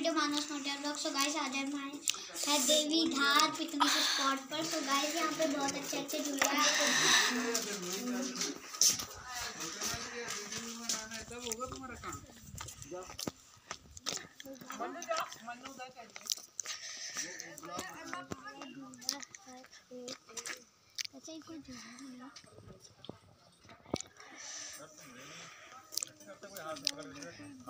Video Manas Motia blog. So guys आज हम आए है देवी घाट पिकनिक स्पॉट पर। सो गाइस यहाँ पे बहुत अच्छे अच्छे झूले हैं। अच्छा कोई झूला नहीं है। तो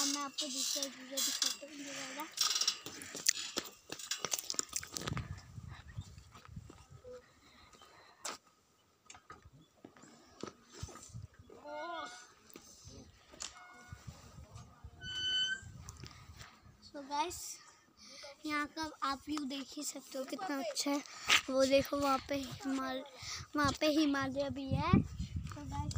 अब मैं आपको दूसरा वीडियो दिखाता हूँ वाला। सो यहाँ का आप व्यू देख ही सकते हो कितना अच्छा है। वो देखो, वहाँ पे हिमाल वहाँ पे हिमालय भी है। तो गाइस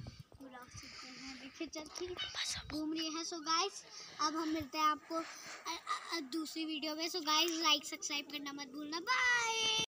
बुला सीखते हैं। देखिए चलती घूम रही है। सो गाइस अब हम मिलते हैं आपको दूसरी वीडियो में। सो गाइस लाइक सब्सक्राइब करना मत भूलना। बाय